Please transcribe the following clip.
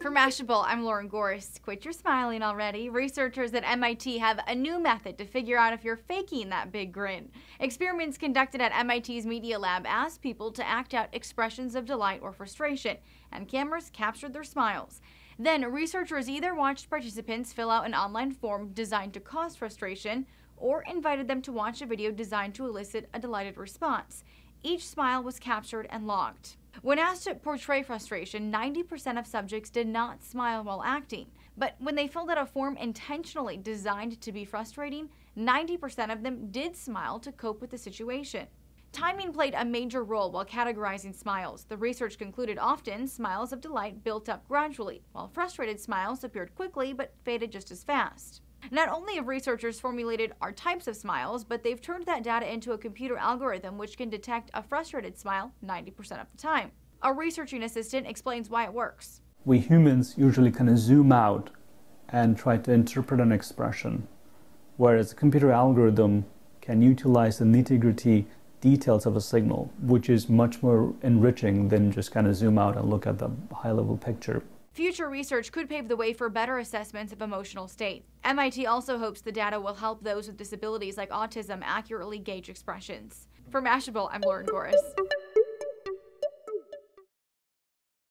For Mashable, I'm Lauren Goris. Quit your smiling already. Researchers at MIT have a new method to figure out if you're faking that big grin. Experiments conducted at MIT's Media Lab asked people to act out expressions of delight or frustration, and cameras captured their smiles. Then, researchers either watched participants fill out an online form designed to cause frustration or invited them to watch a video designed to elicit a delighted response. Each smile was captured and logged. When asked to portray frustration, 90% of subjects did not smile while acting. But when they filled out a form intentionally designed to be frustrating, 90% of them did smile to cope with the situation. Timing played a major role while categorizing smiles. The research concluded often smiles of delight built up gradually, while frustrated smiles appeared quickly but faded just as fast. Not only have researchers formulated our types of smiles, but they've turned that data into a computer algorithm which can detect a frustrated smile 90% of the time. A researching assistant explains why it works. We humans usually kind of zoom out and try to interpret an expression, whereas a computer algorithm can utilize the nitty gritty details of a signal, which is much more enriching than just kind of zoom out and look at the high level picture. Future research could pave the way for better assessments of emotional state. MIT also hopes the data will help those with disabilities like autism accurately gauge expressions. For Mashable, I'm Lauren Goris.